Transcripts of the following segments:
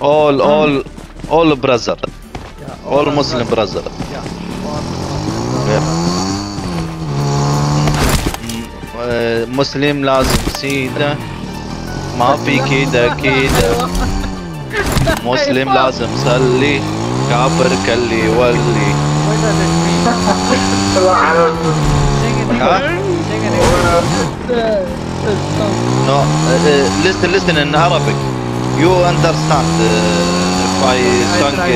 All, all, all brother. Yeah, all, all Muslim brother. brother. Yeah. yeah. مسلم لازم سيده ما في كده كده مسلم لازم صلي كافر كلي ولي Sing No, uh, listen, listen in Arabic. You understand uh, by song uh,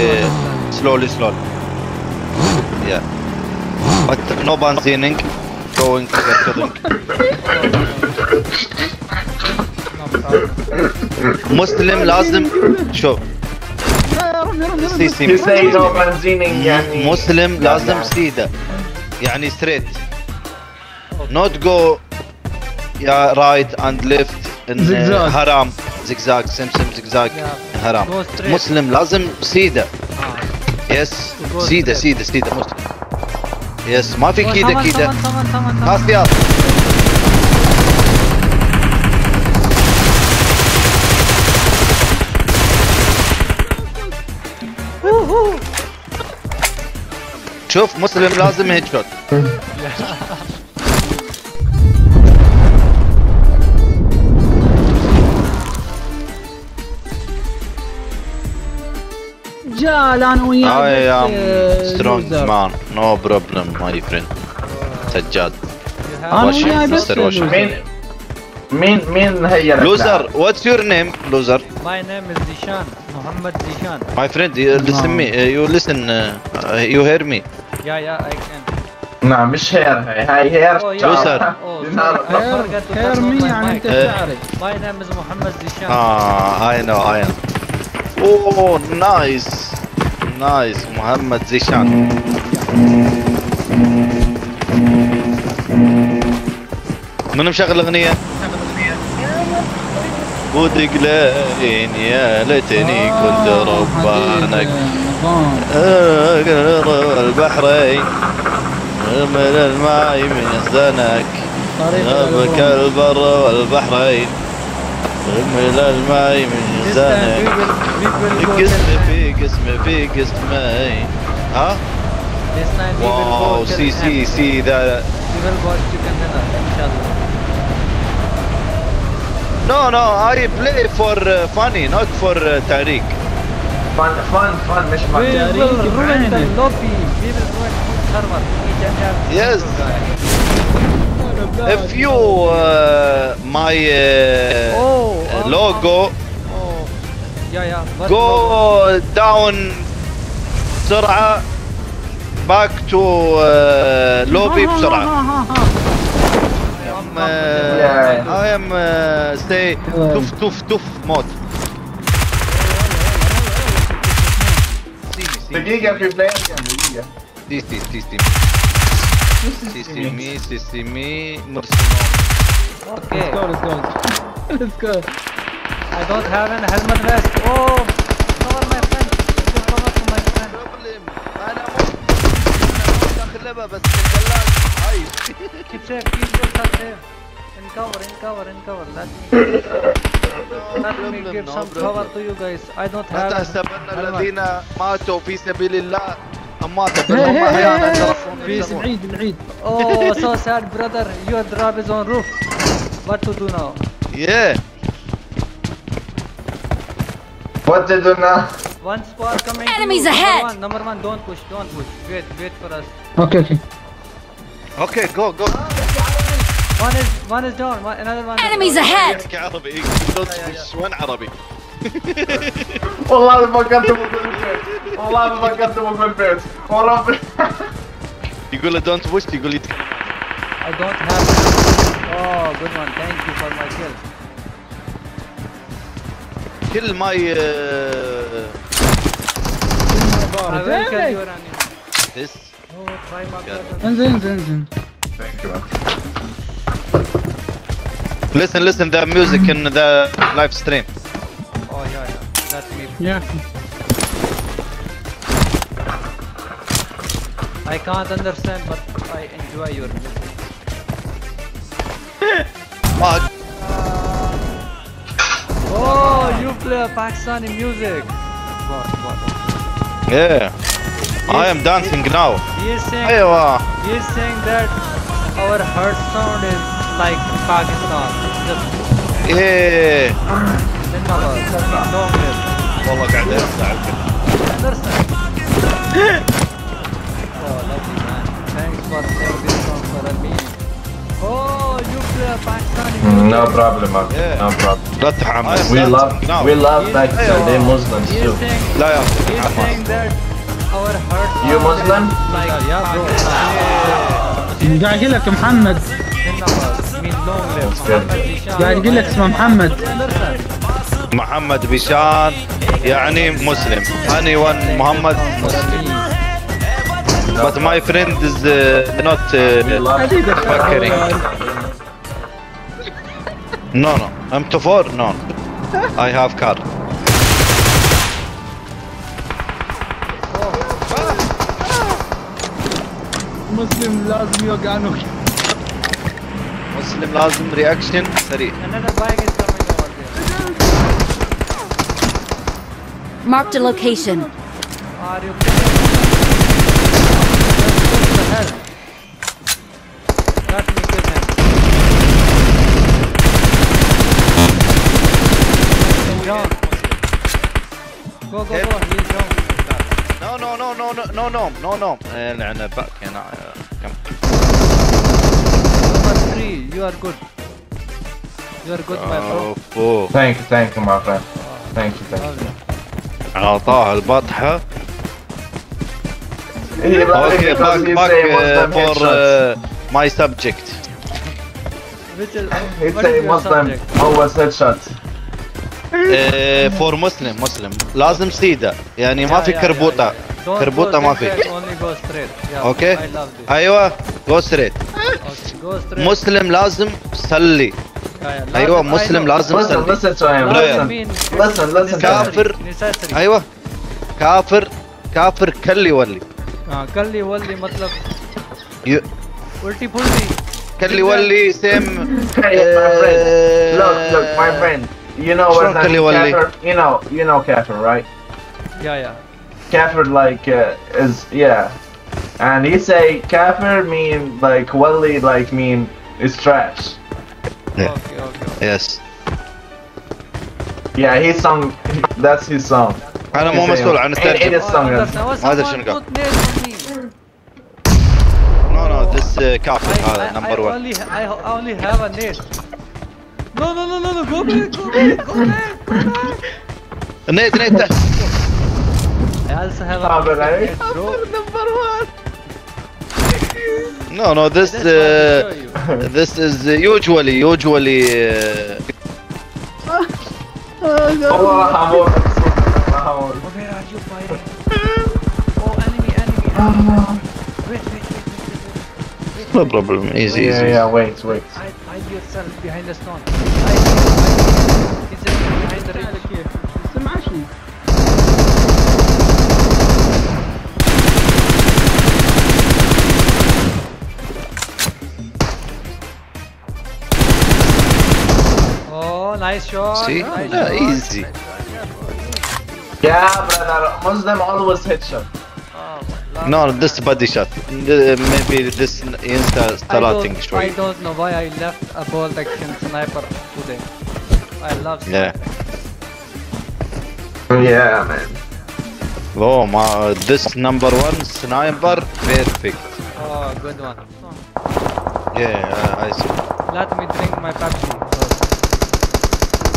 slowly, slowly. Yeah. But no benzining, going to get to drink. مسلم لازم شوف سيسي مسلم لازم سيده يعني ستريت نوت جو right and left uh, and haram. Zigzag, same, same, zigzag haram. Muslim, lazim, see the. Ah. Yes, see the, see the, see the Muslim. Yes, mafi ki the ki the. Pass the out. Woohoo! Chuf, Muslim, lazim, headshot. Yeah. رجال انا وياك I am strong man no problem my friend سجاد انا وياك بس مين مين مين hey Looser What's your name Looser My name is زيشان محمد زيشان my friend listen me you listen you hear me يا يا اي كان نعم مش hear hi hear Looser hear me يعني انت uh, تعرف my name is محمد زيشان اه I know I know oh nice nice محمد زيشان منو مشغل الاغنية؟ ودقلين يا ليتني كنت ربانك البحرين من الماي من زنك غربك البر والبحرين ارمي الماي من لسانك قسمي في قسمي في قسمي ها واو سي سي سي ذا No, no, I play for uh, funny, not for uh, Tariq. Fun, fun, fun, مش مع Tariq. We will ruin the lobby. We will ruin the server. Yes. if you uh, my uh, oh, uh, logo oh. yeah yeah What's go logo? down بسرعه باك تو لوبي بسرعه I am stay تف تف تف موت دقيقة في بلاي دقيقة دقيقة دقيقة CC me, CC me, Okay. Let's go, let's go. let's go. I don't have an helmet vest. Oh, cover my friend. Just cover for my friend. Problem. أنا Keep safe, keep safe, keep safe. In cover, in cover, in cover. Let me. Let me give some cover to you guys. I don't have. أنت الذين ماتوا في سبيل Oh, so sad brother your drop is on roof what to do now yeah what to do now one spot coming enemies ahead number one, number one don't push don't push wait wait for us okay okay okay go go one is one is down another one enemies ahead عربي don't push one عربي والله ما كنت Olavo vai gastar uma weapons. Olavo. Igula, don't push, Igula. I don't have. Oh, good one. Thank you for my kill. Kill my. Uh... Kill my bar. I will kill your enemy. This. Oh, try my yeah. Enzo, Thank you. Man. Listen, listen, the music in the live stream. Oh, yeah, yeah. That's me. Yeah. I can't understand, but I enjoy your music. Fuck. uh, oh, you play Pakistani music. What, what, what? Yeah. I am dancing now. You saying, he's saying that our heart sound is like Pakistan. yeah. for saving song No problem, Mark. Yeah. No problem. لا تتحمس. We love, no. we love you, Pakistan. They Muslims too. You think, لا يا Our heart you Muslim? Like, yeah, bro. قاعد يقول لك قاعد يقول لك اسمه محمد محمد بشان يعني مسلم اني ون محمد مسلم But my friend is uh, not uh, fucking. no, no. I'm too far. No. I have car. مسلم لازم يوقعنوك مسلم لازم رياكشن سريع Mark the location. go, go, go. He's go. No, no, no, no, no, no, no, no, no. العنب باك هنا. Come. Number three, you are good. You are good, my bro. Four. Thank you, thank you, my friend. Thank you, thank you. أعطاه البطحة. اوكي باك باك فور ماي سبجكت. He said he was time. Oh, was headshot. فور مسلم مسلم لازم سيده يعني ما في كربوطه كربوطه ما في اوكي ايوه جو ستريت مسلم لازم سلي ايوه مسلم لازم سلي كافر ايوه كافر كافر كلي ولي آه، كلي ولي مطلب ولتي بولتي كلي ولي سيم لوك لوك ماي فريند you know what Catherine, you know you know Catherine right yeah yeah Catherine like uh, is yeah and he say Kafir mean like Wali like mean is trash yeah. Okay, okay, okay. yes yeah his song that's his song انا مو مسؤول عن الترجمه ما ادري شنو قال نو نو ذس كافر هذا نمبر 1 I only have a name no, no, no, no, no, go back, go back, go back, go back. Nate, Nate, Nate. I also have a number one. No, no, this uh, this is usually usually. Uh... oh, no. oh, where are you fighting? Oh, enemy, ah. No problem, easy, yeah, easy. Yeah, yeah, wait, wait. I itself behind the stone. I, it's behind the ridge. Jestem Ashley. Oh, nice shot. See? Nice yeah, shot. easy. Yeah, brother. Muslim always headshot. No, uh, this body shot. Uh, maybe this insta starting show. I don't know why I left a bolt action sniper today. I love sniper. Yeah. Yeah, man. Oh my, this number one sniper, perfect. Oh, good one. Yeah, uh, I see. Let me drink my Pepsi. Come,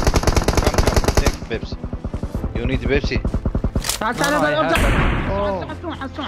come, take Pepsi. You need Pepsi. تعال تعال I ارجع اسرع اسرع اسرع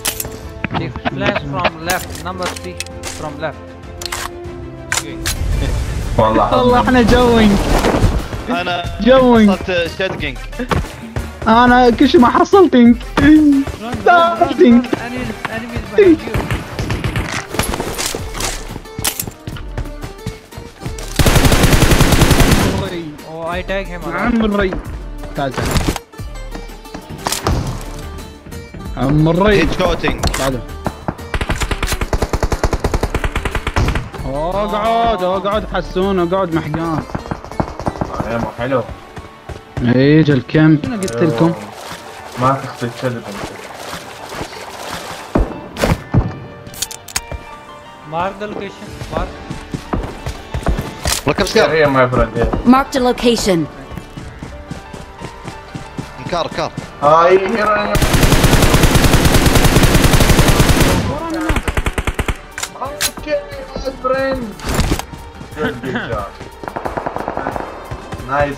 Take flash from left number 3 from left. والله والله احنا جوينج انا جوينج حصلت شاد جينج انا كل شيء ما حصلت oh, انك انميز مريت هيد شوتنج بعده اقعد اقعد حسون اقعد محجان حلو ايج الكم انا قلت لكم ما تخفي تكذب Mark the location. Mark. Look upstairs. Yeah, yeah, my friend. Yeah. Mark the location. Car, car. I hear. Nice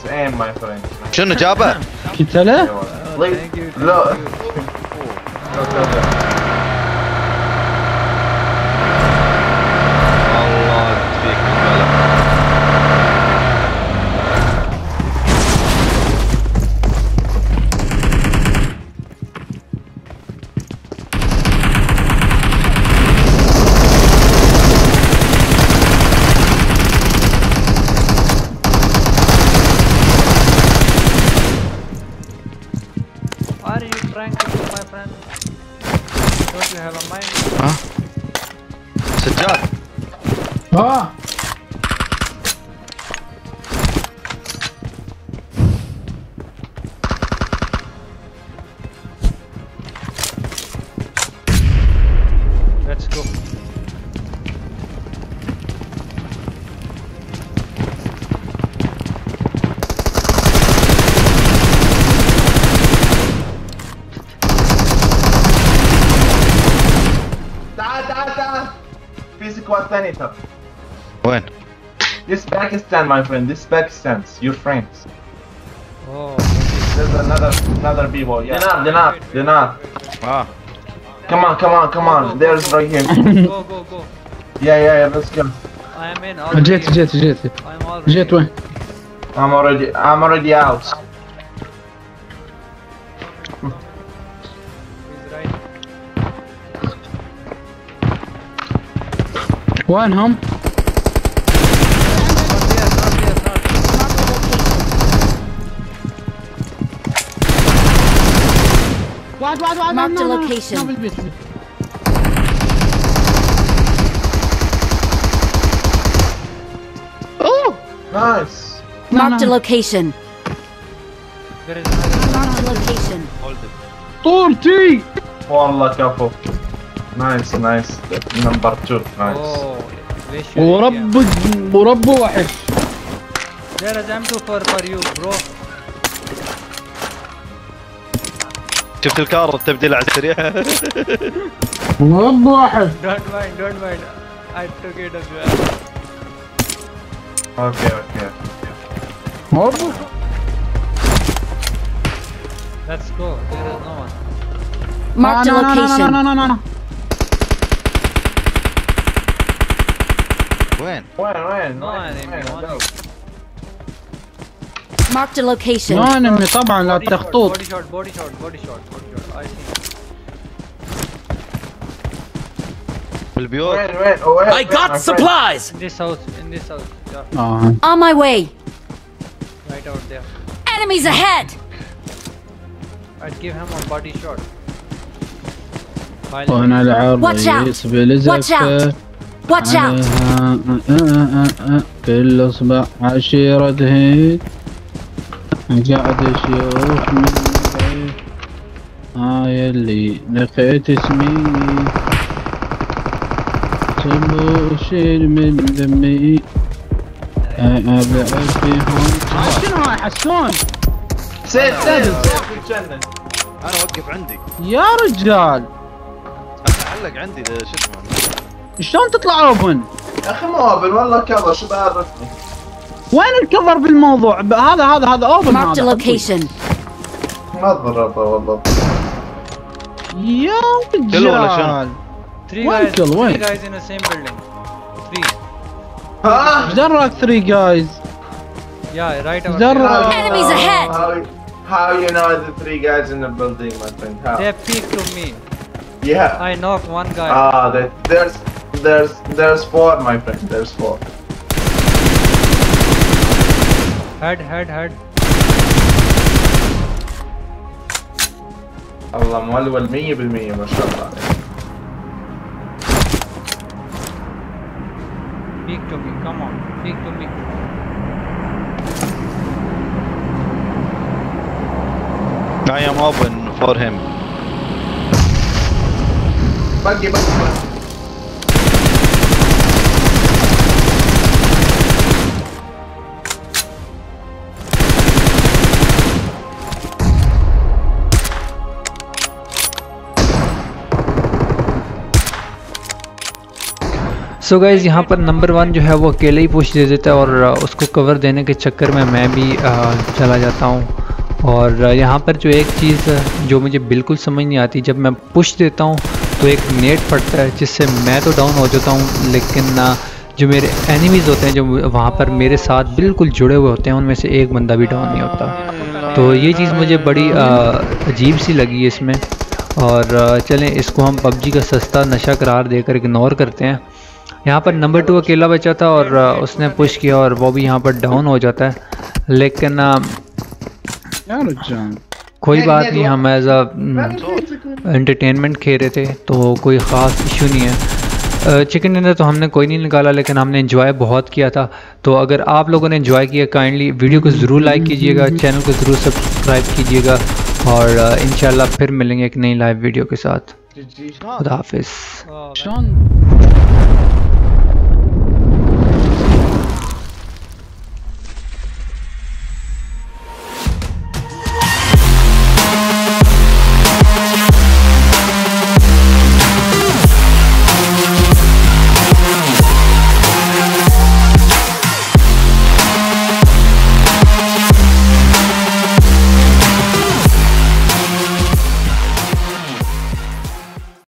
aim, my friend. Schöne Jobber. Kitzelle? Thank you. Thank you. Look. Huh? Sajjad! Ah! up. When? This Pakistan, my friend. This Pakistan. Your friends. Oh. There's another another people. Yeah. They're not. They're not. They're not. Ah. Come on, come on, come on. There's right here. go, go, go. Yeah, yeah, yeah. Let's go. I am in. Jet, jet, jet. I'm already. Jet, where? I'm already. I'm already out. One home. Oh! Marked a location. Oh! Nice. Marked a location. Marked a location. Hold it. Torti! والله نايس نايس نمبر 2 نايس ورب ورب وحش There is M2 for, for you bro شفت الكار التبديل على السريع ورب وحش Don't mind don't mind I took it as well اوكي اوكي مرة Let's go there is no one Mark the location. No, no, no, no, no, no. وين؟ وين وين؟ وين Marked a location. ما نمي طبعا لا تخطوط. I بالبيوت. I got supplies. In this house, in this house. Yeah. On my way. Right out there. Enemies ahead. I'd give him a body shot. وهنا العرض يسبي out Watch out. كل اصبع عشيرته قاعد يشوف من بعيد هاي اللي لقيت اسمي سمو شيل من دمي ابعد فيهم شنو حسون سيد سيد انا اوقف عندك يا رجال اتعلق علق عندي شو اسمه شلون تطلع اوبن؟ يا اخي مو اوبن والله كفر شو بعرفني وين الكفر بالموضوع؟ هذا هذا هذا اوبن ماركت لوكيشن ما تضربه والله يا رجال وين كل وين؟ 3 جايز ها؟ ايش دراك 3 جايز؟ يا رايت ايش دراك؟ انميز اهيد How you know the three guys in the building, my friend? How? They peeked to me. Yeah. I knocked one guy. Ah, they, there's there's there's four, my friend. There's four. Head, head, head. الله مولول 100% ما شاء الله عليك. to me, come on, speak to me. I am open for him. Buggy, buggy, buggy. So guys यहाँ पर number one जो है वो अकेले ही push दे देता है और uh, उसको कवर देने के चक्कर में मैं भी uh, चला जाता हूँ और uh, यहाँ पर जो एक चीज़ जो मुझे बिल्कुल समझ नहीं आती जब मैं पुश देता हूँ तो एक नेट पड़ता है जिससे मैं तो डाउन हो जाता हूँ लेकिन जो मेरे एनिमीज़ होते हैं जो वहाँ पर मेरे साथ बिल्कुल जुड़े हुए होते हैं उनमें से एक बंदा भी डाउन नहीं होता तो ये चीज़ मुझे बड़ी अजीब सी लगी इसमें और चलें इसको हम पबजी का सस्ता नशा करार देकर इग्नोर करते हैं यहाँ पर नंबर टू अकेला बचा था और उसने पुश किया और वो भी यहाँ पर डाउन हो जाता है लेकिन कोई बात नहीं हम एज हम्म, तो एंटरटेनमेंट खेल रहे थे तो कोई ख़ास इशू नहीं है चिकन डिनर तो हमने कोई नहीं निकाला लेकिन हमने इन्जॉय बहुत किया था तो अगर आप लोगों ने इन्जॉय किया काइंडली वीडियो को ज़रूर लाइक कीजिएगा चैनल को ज़रूर सब्सक्राइब कीजिएगा और इन फिर मिलेंगे एक नई लाइव वीडियो के साथ हाँ। खुदा हाफिज़ हाँ,